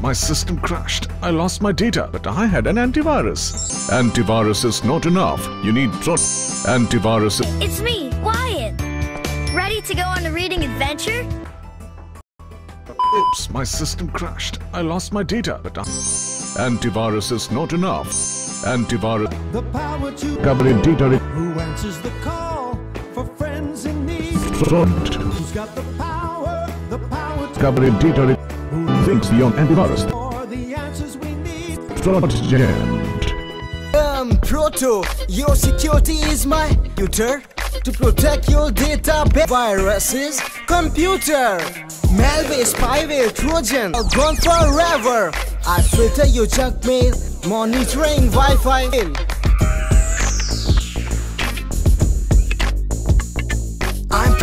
my system crashed. I lost my data, but I had an antivirus. Antivirus is not enough. You need Trot. Antivirus. It's me, Wyatt. Ready to go on a reading adventure? Oops, my system crashed. I lost my data, but I... Antivirus is not enough. Antivirus. The power to Covered data. who answers the call for friends in need. Trot. Who's got the power, the power to Covered data. Thinks beyond antivirus. Um, Proto, your security is my computer to protect your data viruses. Computer, malware, spyware, trojan, are gone forever. I filter your junk mail, monitoring Wi-Fi. I'm